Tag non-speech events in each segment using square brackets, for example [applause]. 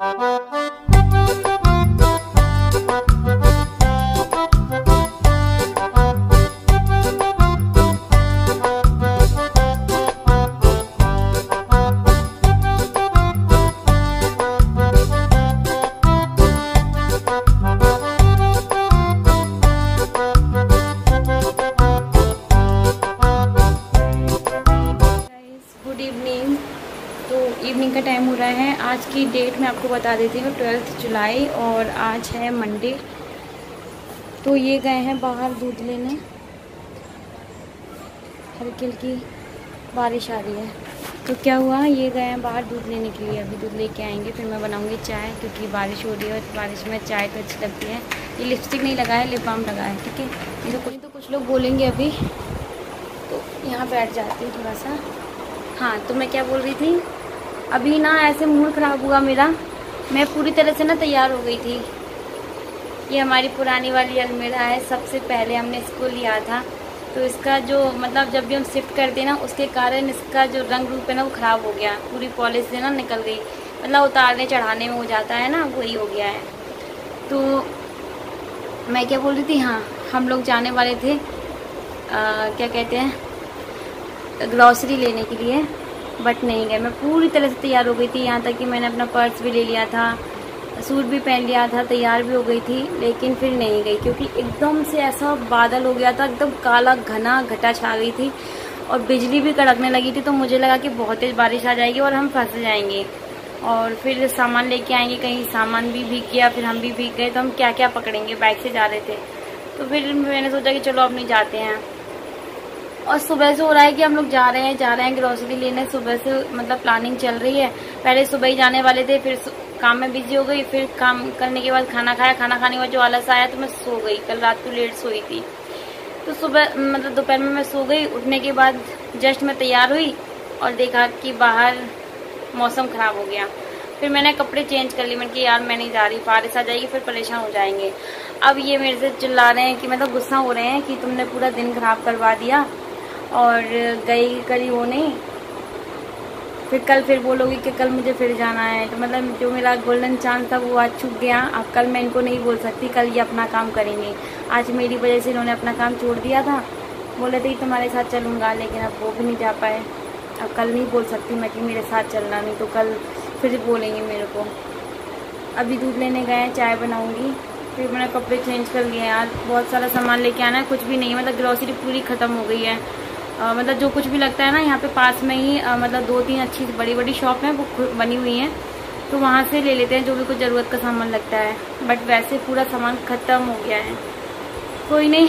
Good बता देती हूँ, ट्वेल्थ जुलाई और आज है मंडे। तो ये गए हैं बाहर दूध लेने। हल्की हल्की बारिश आ रही है। तो क्या हुआ? ये गए हैं बाहर दूध लेने के लिए। अभी दूध लेके आएँगे, फिर मैं बनाऊँगी चाय, क्योंकि बारिश हो रही है और बारिश में चाय तो अच्छी लगती है। ये लिपस्टिक नहीं लगा है लिप बाम लगा है ठीक है? ये तो तो कुछ लोग बोलेंगे अभी। तो यहाँ बैठ जाती हूँ थोड़ा सा। हाँ तो मैं क्या बोल रही थी? अभी ना ऐसे मूड ख़राब हुआ मेरा। मैं पूरी तरह से ना तैयार हो गई थी। ये हमारी पुरानी वाली अलमेरा है सबसे पहले हमने इसको लिया था। तो इसका जो मतलब जब भी हम शिफ्ट करते ना उसके कारण इसका जो रंग रूप है ना वो ख़राब हो गया। पूरी पॉलिश से ना निकल गई। मतलब उतारने चढ़ाने में हो जाता है ना वही हो गया है। तो मैं क्या बोल रही थी? हाँ हम लोग जाने वाले थे आ, क्या कहते हैं ग्रॉसरी लेने के लिए। बट नहीं गए। मैं पूरी तरह से तैयार हो गई थी यहाँ तक कि मैंने अपना पर्स भी ले लिया था, सूट भी पहन लिया था, तैयार भी हो गई थी, लेकिन फिर नहीं गई क्योंकि एकदम से ऐसा बादल हो गया था, एकदम काला, घना, घटा छा गई थी और बिजली भी कड़कने लगी थी तो मुझे लगा कि बहुत तेज़ बारिश आ जाएगी और हम फंस जाएँगे। और फिर सामान लेके आएँगे, कहीं सामान भी भीग गया, फिर हम भी भीग गए तो हम क्या क्या पकड़ेंगे बाइक से जा रहे थे। तो फिर मैंने सोचा कि चलो अब नहीं जाते हैं। और सुबह से हो रहा है कि हम लोग जा रहे हैं, जा रहे हैं ग्रोसरी लेने। सुबह से मतलब प्लानिंग चल रही है। पहले सुबह ही जाने वाले थे, फिर काम में बिज़ी हो गई, फिर काम करने के बाद खाना खाया। खाना खाने के बाद जो आलस आया तो मैं सो गई। कल रात को लेट सोई थी। तो सुबह मतलब दोपहर में मैं सो गई। उठने के बाद जस्ट मैं तैयार हुई और देखा कि बाहर मौसम खराब हो गया। फिर मैंने कपड़े चेंज कर लिए। मैंने कि यार, मैं नहीं जा रही। बारिश आ जाएगी, फिर परेशान हो जाएँगे। अब ये मेरे से चिल्ला रहे हैं कि मतलब गुस्सा हो रहे हैं कि तुमने पूरा दिन खराब करवा दिया। और गई करी वो नहीं। फिर कल फिर बोलोगी कि कल मुझे फिर जाना है। तो मतलब जो मेरा गोल्डन चांस था वो आज छूट गया। अब कल मैं इनको नहीं बोल सकती, कल ये अपना काम करेंगे। आज मेरी वजह से इन्होंने अपना काम छोड़ दिया था। बोले थे तुम्हारे साथ चलूँगा, लेकिन अब वो भी नहीं जा पाए। अब कल नहीं बोल सकती मैं कि मेरे साथ चलना नहीं तो कल फिर बोलेंगे मेरे को। अभी दूध लेने गए हैं, चाय बनाऊँगी। फिर मैंने कपड़े चेंज कर लिए यार बहुत सारा सामान लेके आना है, कुछ भी नहीं मतलब ग्रॉसरी पूरी ख़त्म हो गई है। आ, मतलब जो कुछ भी लगता है ना यहाँ पे पास में ही आ, मतलब दो तीन अच्छी बड़ी बड़ी शॉप हैं वो बनी हुई हैं। तो वहाँ से ले लेते हैं जो भी कुछ ज़रूरत का सामान लगता है। बट वैसे पूरा सामान ख़त्म हो गया है। कोई नहीं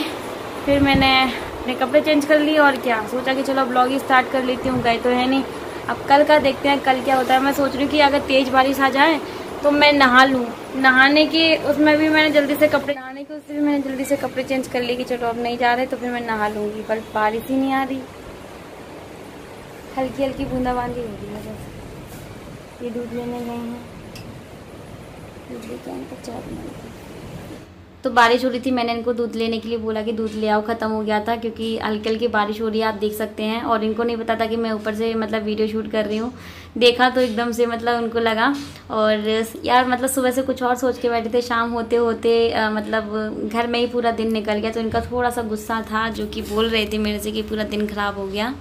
फिर मैंने अपने कपड़े चेंज कर लिए और क्या? सोचा कि चलो ब्लॉग स्टार्ट कर लेती हूँ गए तो है नहीं। अब कल का देखते हैं कल क्या होता है। मैं सोच रही हूँ कि अगर तेज़ बारिश आ जाए तो मैं नहा लूँ। नहाने की उसमें भी मैंने जल्दी से कपड़े नहाने के उससे भी मैंने जल्दी से कपड़े चेंज कर लिए कि चलो अब नहीं जा रहे तो फिर मैं नहा लूँगी, पर बारिश ही नहीं आ रही। हल्की हल्की बूंदाबांदी हो रही है ये दूध लेने गए हैं। दूध लेके आने का चार बना तो बारिश हो रही थी मैंने इनको दूध लेने के लिए बोला कि दूध ले आओ ख़त्म हो गया था क्योंकि हल्की हल्की बारिश हो रही है आप देख सकते हैं। और इनको नहीं पता था कि मैं ऊपर से मतलब वीडियो शूट कर रही हूँ। देखा तो एकदम से मतलब उनको लगा। और यार मतलब सुबह से कुछ और सोच के बैठे थे शाम होते होते आ, मतलब घर में ही पूरा दिन निकल गया तो इनका थोड़ा सा गुस्सा था जो कि बोल रहे थे मेरे से कि पूरा दिन ख़राब हो गया।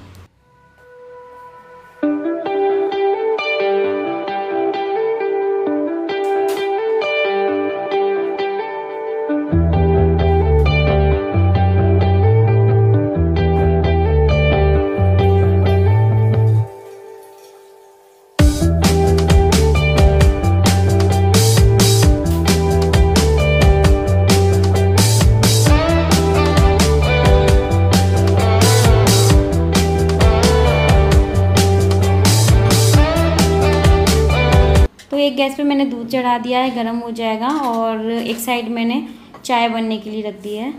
गैस पे मैंने दूध चढ़ा दिया है, गर्म हो जाएगा और एक साइड मैंने चाय बनने के लिए रख दी है।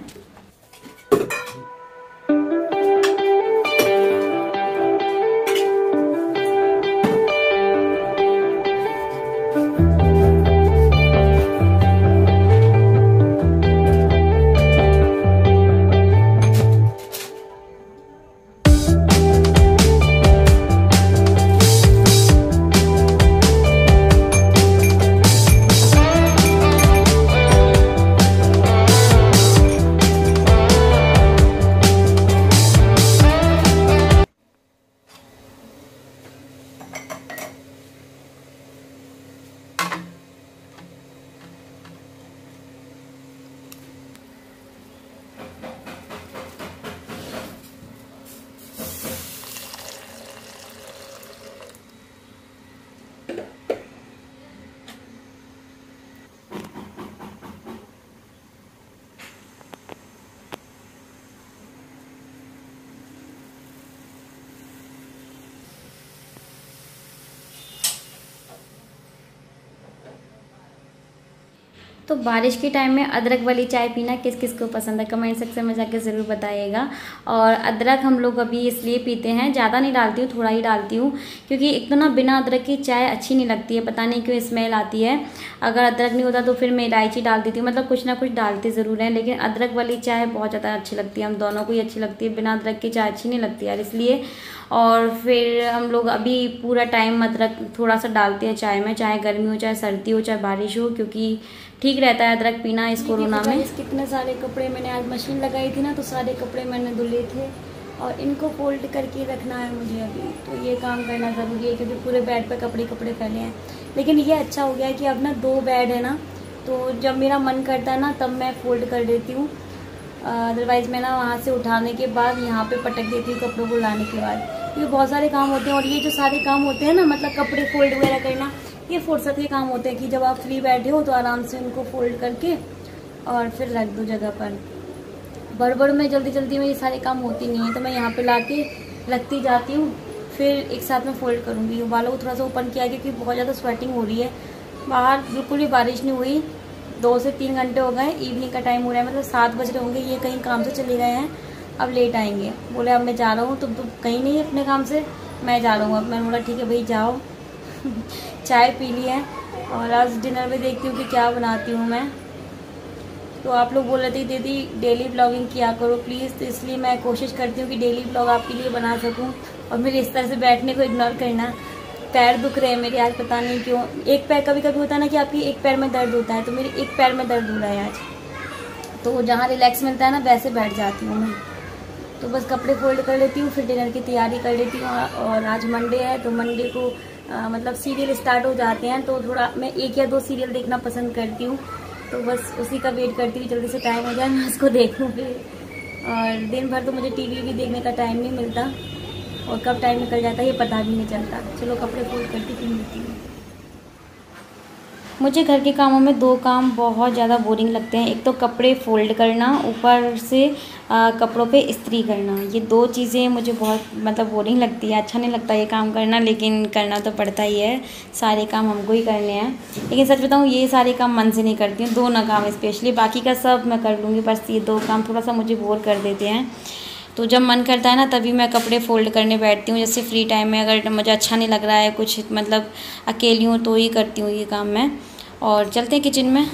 तो बारिश के टाइम में अदरक वाली चाय पीना किस किस को पसंद है? कमेंट सेक्शन में जाके ज़रूर बताइएगा। और अदरक हम लोग अभी इसलिए पीते हैं, ज़्यादा नहीं डालती हूँ, थोड़ा ही डालती हूँ, क्योंकि एक तो ना बिना अदरक की चाय अच्छी नहीं लगती है, पता नहीं क्यों स्मेल आती है। अगर अदरक नहीं होता तो फिर मैं इलायची डाल देती हूँ मतलब कुछ ना कुछ डालती ज़रूर है, लेकिन अदरक वाली चाय बहुत ज़्यादा अच्छी लगती है, हम दोनों को ही अच्छी लगती है, बिना अदरक की चाय अच्छी नहीं लगती यार इसलिए। और फिर हम लोग अभी पूरा टाइम अदरक थोड़ा सा डालते हैं चाय में, चाहे गर्मी हो, चाहे सर्दी हो, चाहे बारिश हो, क्योंकि ठीक रहता है अदरक पीना इस कोरोना में। कितने सारे कपड़े मैंने आज मशीन लगाई थी ना तो सारे कपड़े मैंने धुले थे और इनको फोल्ड करके रखना है मुझे अभी। तो ये काम करना ज़रूरी है क्योंकि पूरे बेड पर कपड़े कपड़े फैले हैं। लेकिन ये अच्छा हो गया है कि अब ना दो बेड है ना तो जब मेरा मन करता है ना तब मैं फोल्ड कर देती हूँ। अदरवाइज़ मैं ना वहाँ से उठाने के बाद यहाँ पे पटक देती हूँ कपड़ों को लाने के बाद। ये बहुत सारे काम होते हैं और ये जो सारे काम होते हैं ना मतलब कपड़े फोल्ड वगैरह करना ये फुर्सत के काम होते हैं कि जब आप फ्री बैठे हो तो आराम से उनको फोल्ड करके और फिर रख दो जगह पर। बड़ में जल्दी जल्दी में ये सारे काम होती नहीं है तो मैं यहाँ पे ला के रखती जाती हूँ, फिर एक साथ में फोल्ड करूँगी। बालों को थोड़ा सा ओपन किया क्योंकि बहुत ज़्यादा स्वेटिंग हो रही है। बाहर बिल्कुल भी बारिश नहीं हुई। दो से तीन घंटे हो गए इवनिंग का टाइम हो रहा है मतलब सात बज रहे होंगे। ये कहीं काम से चले गए हैं, अब लेट आएँगे। बोले अब मैं जा रहा हूँ तुम तो कहीं नहीं अपने काम से, मैं जा रहा हूँ। अब मैंने बोला, ठीक है भाई, जाओ। [laughs] चाय पी ली है और आज डिनर में देखती हूँ कि क्या बनाती हूँ मैं। तो आप लोग बोल रहे थे, दीदी डेली ब्लॉगिंग किया करो प्लीज़ तो इसलिए मैं कोशिश करती हूँ कि डेली ब्लॉग आपके लिए बना सकूँ। और मेरे इस तरह से बैठने को इग्नोर करना। पैर दुख रहे हैं मेरे, आज पता नहीं क्यों। एक पैर कभी कभी होता है ना कि आपकी एक पैर में दर्द होता है तो मेरे एक पैर में दर्द हो रहा है आज। तो जहाँ रिलैक्स मिलता है ना, वैसे बैठ जाती हूँ मैं। तो बस कपड़े फोल्ड कर लेती हूँ, फिर डिनर की तैयारी कर लेती हूँ। और आज मंडे है तो मंडे को आ, मतलब सीरियल स्टार्ट हो जाते हैं तो थोड़ा मैं एक या दो सीरियल देखना पसंद करती हूँ। तो बस उसी का वेट करती हूँ जल्दी से टाइम हो जाए मैं उसको देखूँ फिर और दिन भर तो मुझे टीवी भी देखने का टाइम नहीं मिलता। और कब टाइम निकल जाता है ये पता भी नहीं चलता। चलो कपड़े फोल्ड करती फिर मिलती हूँ। मुझे घर के कामों में दो काम बहुत ज़्यादा बोरिंग लगते हैं। एक तो कपड़े फोल्ड करना, ऊपर से कपड़ों पे इस्त्री करना। ये दो चीज़ें मुझे बहुत मतलब बोरिंग लगती है। अच्छा नहीं लगता ये काम करना, लेकिन करना तो पड़ता ही है। सारे काम हमको ही करने हैं। लेकिन सच बताऊँ, ये सारे काम मन से नहीं करती हूँ। दो ना काम स्पेशली बाकी का सब मैं कर लूँगी, बस ये दो काम थोड़ा सा मुझे बोर कर देते हैं। तो जब मन करता है ना, तभी मैं कपड़े फ़ोल्ड करने बैठती हूँ। जैसे फ्री टाइम में अगर मुझे अच्छा नहीं लग रहा है, कुछ मतलब अकेली हूँ तो ही करती हूँ ये काम मैं। और चलते हैं किचन में।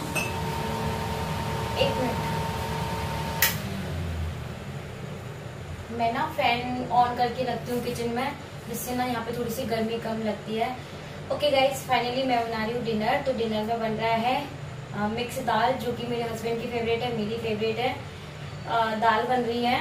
मैं ना फ़ैन ऑन करके रखती हूँ किचन में जिससे ना यहाँ पे थोड़ी सी गर्मी कम लगती है। ओके गाइस फाइनली मैं बना रही हूँ डिनर तो डिनर में बन रहा है आ, मिक्स दाल जो कि मेरे हस्बैंड की फेवरेट है मेरी फेवरेट है। आ, दाल बन रही है।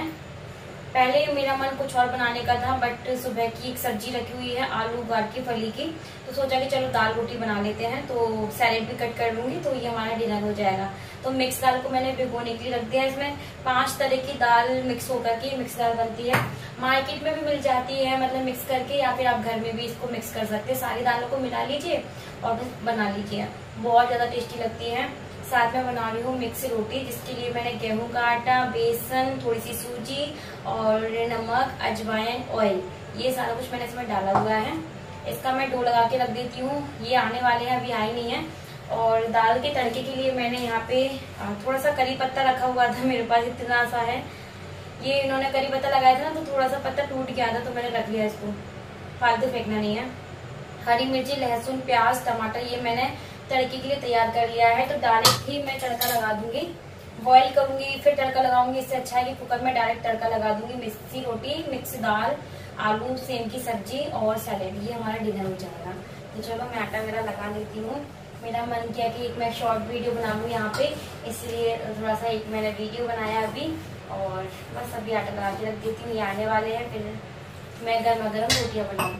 पहले मेरा मन कुछ और बनाने का था बट सुबह की एक सब्ज़ी रखी हुई है, आलू, उगार की, फली की। तो सोचा कि चलो दाल रोटी बना लेते हैं तो सैलेड भी कट कर लूँगी तो ये हमारा डिनर हो जाएगा। तो मिक्स दाल को मैंने भिगोने के लिए रख दिया इसमें। पाँच तरह की दाल मिक्स होकर के मिक्स दाल बनती है। मार्केट में भी मिल जाती है मतलब मिक्स करके, या फिर आप घर में भी इसको मिक्स कर सकते हैं। सारी दालों को मिला लीजिए और बना लीजिए। बहुत ज़्यादा टेस्टी लगती है। साथ में बना रही हूँ मिक्स रोटी, जिसके लिए मैंने गेहूँ का आटा, बेसन थोड़ी सी सूजी और नमक, अजवाइन ऑयल ये सारा कुछ मैंने इसमें डाला हुआ है। इसका मैं डो लगा के रख देती हूँ। ये आने वाले हैं, अभी आए नहीं है। और दाल के तड़के के लिए मैंने यहाँ पे थोड़ा सा करी पत्ता रखा हुआ था, मेरे पास इतना सा है। ये इन्होंने करी पत्ता लगाया था ना तो थोड़ा सा पत्ता टूट गया था तो मैंने रख लिया इसको। फालतू फेंकना नहीं है। हरी मिर्ची, लहसुन, प्याज, टमाटर, ये मैंने तड़के के लिए तैयार कर लिया है तो डायरेक्ट ही मैं तड़का लगा दूँगी। बॉईल करूँगी, फिर तड़का लगाऊँगी, इससे अच्छा है कि कुकर में डायरेक्ट तड़का लगा दूँगी। मिक्सी रोटी मिक्स दाल, आलू, सेम की सब्ज़ी और सैलेड ये हमारा डिनर हो जाएगा। तो चलो मैं आटा मेरा लगा लेती हूँ। मेरा मन किया कि एक मैं शॉर्ट वीडियो बना लूँ यहाँ पे, इसलिए थोड़ा सा एक मैंने वीडियो बनाया अभी, और बस अभी आटा लगा के रख देती हूँ। ये आने वाले हैं, फिर मैं गर्मा गर्म रोटियाँ बनाऊँ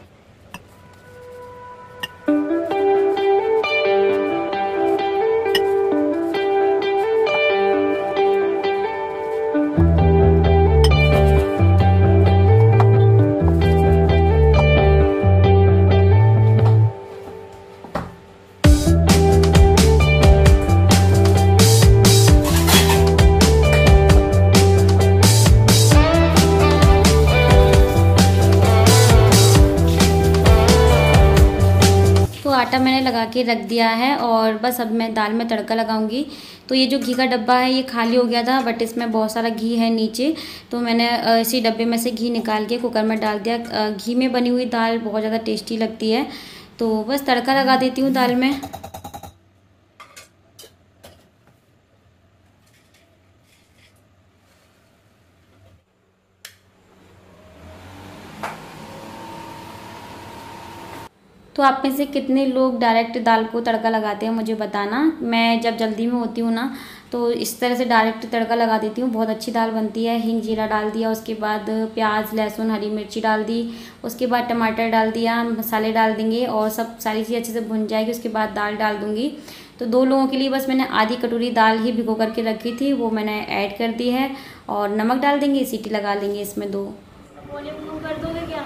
आटा मैंने लगा के रख दिया है और बस अब मैं दाल में तड़का लगाऊँगी। तो ये जो घी का डब्बा है, ये खाली हो गया था बट इसमें बहुत सारा घी है नीचे। तो मैंने इसी डब्बे में से घी निकाल के कुकर में डाल दिया। घी में बनी हुई दाल बहुत ज़्यादा टेस्टी लगती है। तो बस तड़का लगा देती हूँ दाल में। तो आप में से कितने लोग डायरेक्ट दाल को तड़का लगाते हैं मुझे बताना। मैं जब जल्दी में होती हूँ ना तो इस तरह से डायरेक्ट तड़का लगा देती हूँ। बहुत अच्छी दाल बनती है। हिंग, जीरा डाल दिया, उसके बाद प्याज, लहसुन, हरी मिर्ची डाल दी, उसके बाद टमाटर डाल दिया, मसाले डाल देंगे और सब सारी चीज़ अच्छे से भुन जाएगी। उसके बाद दाल डाल दूँगी। तो दो लोगों के लिए बस मैंने आधी कटोरी दाल ही भिगो करके रखी थी। वो मैंने ऐड कर दी है और नमक डाल देंगे, सीटी लगा लेंगे इसमें दो। कर दोगे क्या?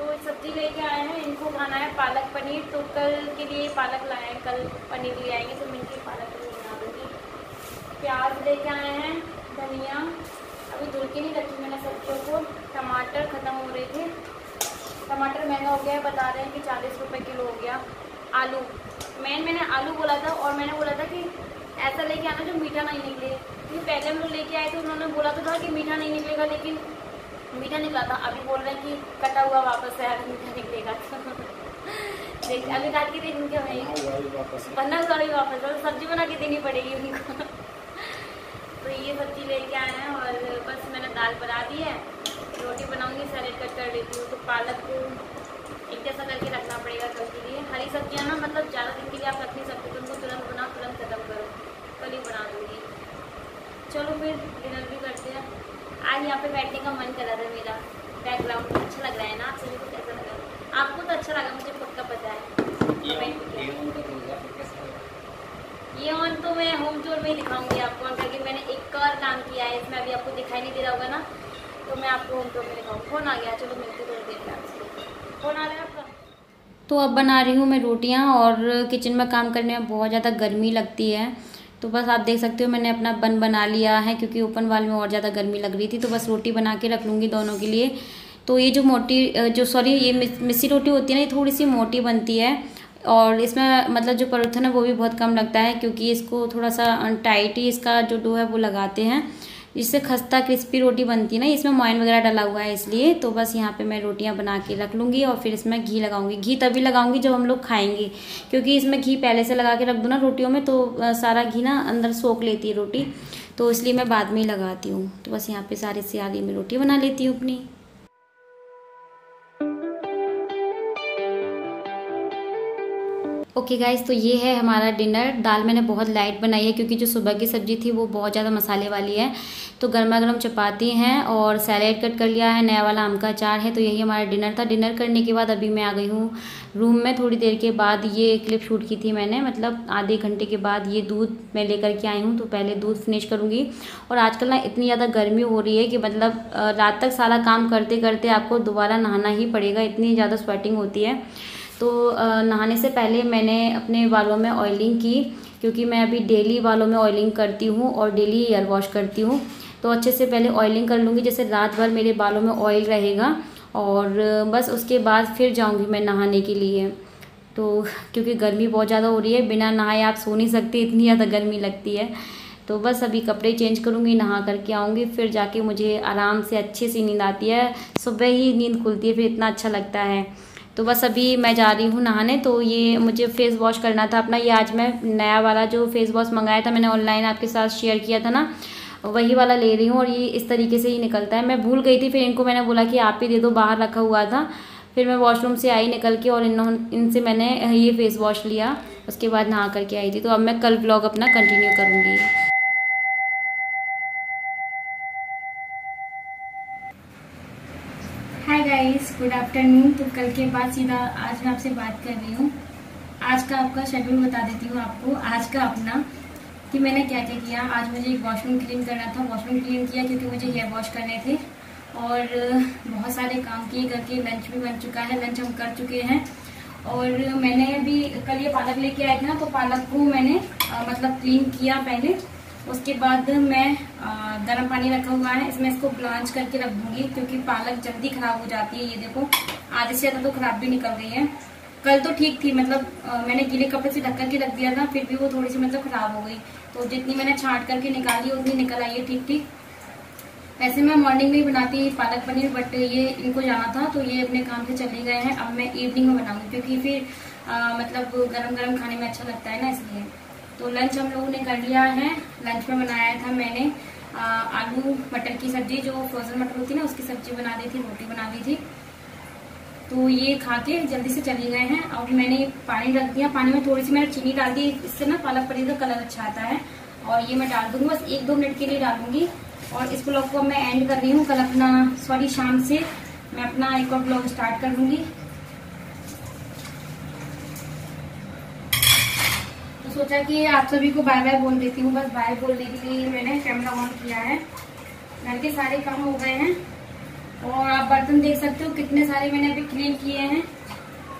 तो सब्ज़ी लेके आए हैं। इनको खाना है पालक पनीर। तो कल के लिए पालक लाए हैं। कल पनीर ले आएँगे। तो मैं पालक पनीर बना दूँगी। प्याज लेके आए हैं। धनिया। अभी धुल के नहीं रखी मैंने सब्जियों को। टमाटर ख़त्म हो रहे थे। टमाटर महँगा हो गया है। बता रहे हैं कि चालीस रुपये किलो हो गया। आलू। मैन मैंने आलू बोला था और मैंने बोला था कि ऐसा लेके आना जो मीठा नहीं निकले। क्योंकि पहले हम लोग लेके आए थे, उन्होंने बोला तो था कि मीठा नहीं निकलेगा, लेकिन मीठा निकला था अभी बोल रहे हैं कि कटा हुआ वापस है अभी मीठा निकलेगा। देख अभी डाल के देख क्या भाई। बनना हुआ भी वापस सब्ज़ी बना के देनी पड़ेगी उनको। तो ये सब्ज़ी लेके आए हैं और बस मैंने दाल बना दी है। रोटी बनाऊँगी सैलेड कट कर लेती हूँ तो पालक को एक जैसा करके रखना पड़ेगा कल के लिए। हरी सब्ज़ियाँ ना मतलब ज़्यादा दिन के लिए आप रख नहीं सकते तो उनको तुरंत बनाओ तुरंत खत्म करो। कल ही बना दूँगी। चलो फिर डिनर भी आज यहाँ पे बैठने का मन करा था मेरा। बैकग्राउंड अच्छा लग रहा है ना आप सभी को कैसा लगा आपको तो अच्छा लगा मुझे पक्का पता है। ये ऑन तो मैं होम टूर में ही दिखाऊँगी आपको। ऑन करके मैंने एक और काम किया है इसमें अभी आपको दिखाई नहीं दे रहा होगा ना तो मैं आपको होम टूर में दिखाऊँ फ़ोन आ गया चलो मिलते थोड़ी देर में आपसे। फ़ोन आ रहा है आपका? तो अब बना रही हूँ मैं रोटियाँ और किचन में काम करने में बहुत ज़्यादा गर्मी लगती है। तो बस आप देख सकते हो मैंने अपना बन बना लिया है, क्योंकि ओपन वाल में और ज़्यादा गर्मी लग रही थी तो बस रोटी बना के रख लूँगी दोनों के लिए। तो ये जो मोटी जो सॉरी, ये मिस्सी रोटी होती है ना, ये थोड़ी सी मोटी बनती है, और इसमें मतलब जो परोठन है वो भी बहुत कम लगता है, क्योंकि इसको थोड़ा सा टाइट ही इसका जो डो है वो लगाते हैं। जिससे खस्ता क्रिस्पी रोटी बनती है ना, इसमें मॉइन वगैरह डाला हुआ है इसलिए तो बस यहाँ पे मैं रोटियाँ बना के रख लूँगी और फिर इसमें घी लगाऊँगी। घी तभी लगाऊँगी जब हम लोग खाएँगे, क्योंकि इसमें घी पहले से लगा के रख दूँ ना रोटियों में तो सारा घी ना अंदर सोख लेती है रोटी। तो इसलिए मैं बाद में ही लगाती हूँ। तो बस यहाँ पर सारी सियाली में रोटी बना लेती हूँ अपनी। ओके गाइस तो ये है हमारा डिनर दाल मैंने बहुत लाइट बनाई है क्योंकि जो सुबह की सब्ज़ी थी वो बहुत ज़्यादा मसाले वाली है. तो गर्मा गर्म चपाती हैं और सैलेड कट कर लिया है, नया वाला आम का अचार है. तो यही हमारा डिनर था. डिनर करने के बाद अभी मैं आ गई हूँ रूम में. थोड़ी देर के बाद ये क्लिप शूट की थी मैंने. मतलब आधे घंटे के बाद ये दूध मैं लेकर के आई हूँ. तो पहले दूध फिनिश करूँगी. और आजकल ना इतनी ज़्यादा गर्मी हो रही है कि मतलब रात तक सारा काम करते करते आपको दोबारा नहाना ही पड़ेगा. इतनी ज़्यादा स्वेटिंग होती है. तो नहाने से पहले मैंने अपने बालों में ऑयलिंग की, क्योंकि मैं अभी डेली बालों में ऑयलिंग करती हूँ और डेली एयर वॉश करती हूँ। तो अच्छे से पहले ऑयलिंग कर लूँगी, जैसे रात भर मेरे बालों में ऑयल रहेगा और बस उसके बाद फिर जाऊँगी मैं नहाने के लिए। तो क्योंकि गर्मी बहुत ज़्यादा हो रही है, बिना नहाए आप सो नहीं सकते, इतनी ज़्यादा गर्मी लगती है। तो बस अभी कपड़े चेंज करूँगी, नहा करके आऊँगी, फिर जाके मुझे आराम से अच्छे से नींद आती है। सुबह ही नींद खुलती है, फिर इतना अच्छा लगता है। तो बस अभी मैं जा रही हूँ नहाने तो ये मुझे फेस वॉश करना था अपना। ये आज मैं नया वाला जो फेस वॉश मंगाया था, मैंने ऑनलाइन आपके साथ शेयर किया था ना, वही वाला ले रही हूँ और ये इस तरीके से ही निकलता है। मैं भूल गई थी, फिर इनको मैंने बोला कि आप ही दे दो, बाहर रखा हुआ था। फिर मैं वॉशरूम से आई निकल के और इन इनसे मैंने ये फेस वॉश लिया, उसके बाद नहा करके आई थी। तो अब मैं कल ब्लॉग अपना कंटिन्यू करूँगी। Good afternoon. तो कल के बाद सीधा आज मैं आपसे बात कर रही हूँ। आज का आपका शेड्यूल बता देती हूँ आपको। आज का अपना कि मैंने क्या क्या किया। आज मुझे एक वॉशरूम क्लीन करना था। वॉशरूम क्लीन किया क्योंकि मुझे हेयर वॉश करने थे। और बहुत सारे काम किए। करके लंच भी बन चुका है। लंच हम कर चुके हैं। और मैंने अभी कल ये पालक लेके आए थे तो पालक को मैंने आ, मतलब क्लीन किया पहले। उसके बाद मैं गर्म पानी रखा हुआ है। इसमें इसको ब्लांच करके रख दूँगी क्योंकि पालक जल्दी खराब हो जाती है। ये देखो आधे से ज़्यादा तो खराब भी निकल गई है। कल तो ठीक थी मतलब आ, मैंने गीले कपड़े से ढक करके रख दिया था फिर भी वो थोड़ी सी मतलब खराब हो गई। तो जितनी मैंने छाट करके निकाली उतनी निकल आई है ठीक ठीक। वैसे मैं मॉर्निंग में ही बनाती पालक पनीर बट ये इनको जाना था तो ये अपने काम से चले गए हैं। अब मैं इवनिंग में बनाऊँगी क्योंकि फिर आ, मतलब गरम गरम खाने में अच्छा लगता है ना इसलिए। तो लंच हम लोगों ने कर लिया है। लंच में बनाया था मैंने। आलू मटर की सब्ज़ी जो फ्रोजन मटर होती है ना, उसकी सब्ज़ी बना दी थी, रोटी बना दी थी। तो ये खा के जल्दी से चले गए हैं। और मैंने पानी रख दिया। पानी में थोड़ी सी मैंने चीनी डाल दी। इससे ना पालक पनीर का कलर अच्छा आता है। और ये मैं डाल दूँगी, बस एक दो मिनट के लिए डालूँगी। और इस ब्लॉग को मैं एंड कर रही हूँ। कल अपना, सॉरी, शाम से मैं अपना एक और ब्लॉग स्टार्ट कर दूँगी। सोचा कि आप सभी को बाय बाय बोल देती हूँ, बस बाय बोलने के लिए मैंने कैमरा ऑन किया है। घर के सारे काम हो गए हैं। और आप बर्तन देख सकते हो, कितने सारे मैंने अभी क्लीन किए हैं।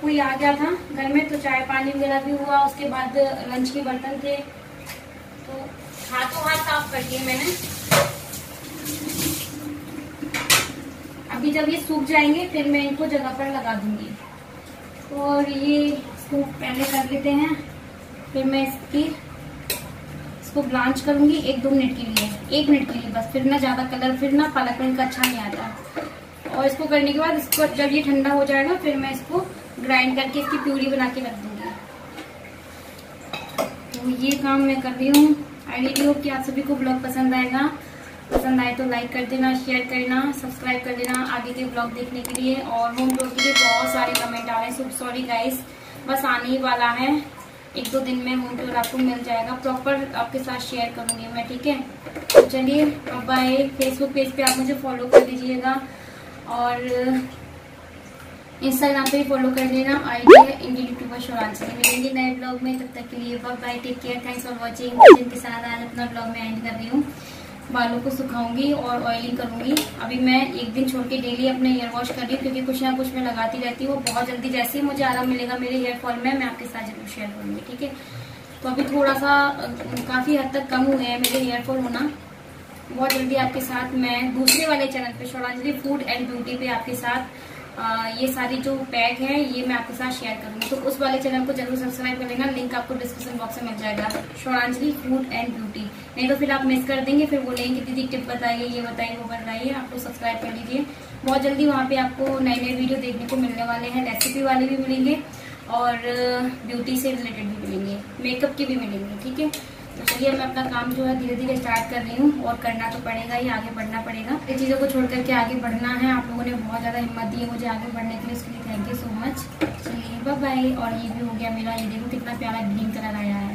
कोई आ गया था घर में तो चाय पानी वगैरह भी हुआ, उसके बाद लंच के बर्तन थे। तो हाथों हाथ साफ़ कर दिए मैंने। अभी जब ये सूख जाएँगे, फिर मैं इनको जगह पर लगा दूँगी। और ये इसको पहले कर लेते हैं। फिर मैं इसकी, इसको ब्लांच करूँगी एक दो मिनट के लिए, एक मिनट के लिए बस। फिर ना ज़्यादा कलर फिर ना पालक रंग का अच्छा नहीं आता। और इसको करने के बाद इसको जब ये ठंडा हो जाएगा, फिर मैं इसको ग्राइंड करके इसकी प्यूरी बना के रख दूँगी। तो ये काम मैं कर रही हूँ। आई डी कि आप सभी को ब्लॉग पसंद आएगा। पसंद आए तो लाइक कर देना शेयर करना सब्सक्राइब कर देना आगे के ब्लॉग देखने के लिए। और होम टूर के लिए बहुत सारे कमेंट आ रहे हैं। सॉरी गाइस बस आने ही वाला है। एक दो दिन में होम टूर आपको मिल जाएगा। प्रॉपर आपके साथ शेयर करूँगी मैं, ठीक है? तो चलिए बाय। फेसबुक पेज पे आप मुझे फॉलो कर लीजिएगा और इंस्टाग्राम पे भी फॉलो कर लेना है इंडियन यूट्यूबर शोरान से मिलेंगे नए ब्लॉग में। तब तक के लिए bye take care thanks for watching जिनके साथ आज अपना ब्लॉग में एंड कर रही हूँ। बालों को सुखाऊँगी और ऑयलिंग करूँगी। अभी मैं एक दिन छोड़ के डेली अपने हेयर वॉश कर रही हूँ, क्योंकि कुछ ना कुछ मैं लगाती रहती हूँ। बहुत जल्दी जैसे ही मुझे आराम मिलेगा मेरे हेयर फॉल में, मैं आपके साथ ज़रूर शेयर करूँगी, ठीक है? तो अभी थोड़ा सा काफ़ी हद तक कम हुए हैं मेरे हेयर फॉल होना। बहुत जल्दी आपके साथ मैं दूसरे वाले चैनल पे शोरांजलि फ़ूड एंड ब्यूटी पे आपके साथ ये सारी जो पैक है, ये मैं आपके साथ शेयर करूँगी। तो उस वाले चैनल को ज़रूर सब्सक्राइब कर लेना। लिंक आपको डिस्क्रिप्शन बॉक्स में मिल जाएगा। श्रद्धांजलि फ़ूड एंड ब्यूटी नहीं तो फिर आप मिस कर देंगे, फिर बोलेंगे दीदी टिप बताइए, ये बताइए, वो बताइए, आपको सब्सक्राइब कर लीजिए। बहुत जल्दी वहाँ पे आपको नए नए वीडियो देखने को मिलने वाले हैं। रेसिपी वाले भी मिलेंगे और ब्यूटी से रिलेटेड भी मिलेंगे। मेकअप के भी मिलेंगे, ठीक है? तो चलिए मैं अपना काम जो है धीरे धीरे स्टार्ट कर रही हूँ और करना तो पड़ेगा ही, आगे बढ़ना पड़ेगा। ये चीज़ों को छोड़ करके आगे बढ़ना है। आप लोगों ने बहुत ज़्यादा हिम्मत दी है मुझे आगे बढ़ने के लिए उसके लिए थैंक यू सो मच चलिए बाय बाय और ये भी हो गया मेरा ये देखो कितना प्यारा ग्रीन कलर आया है।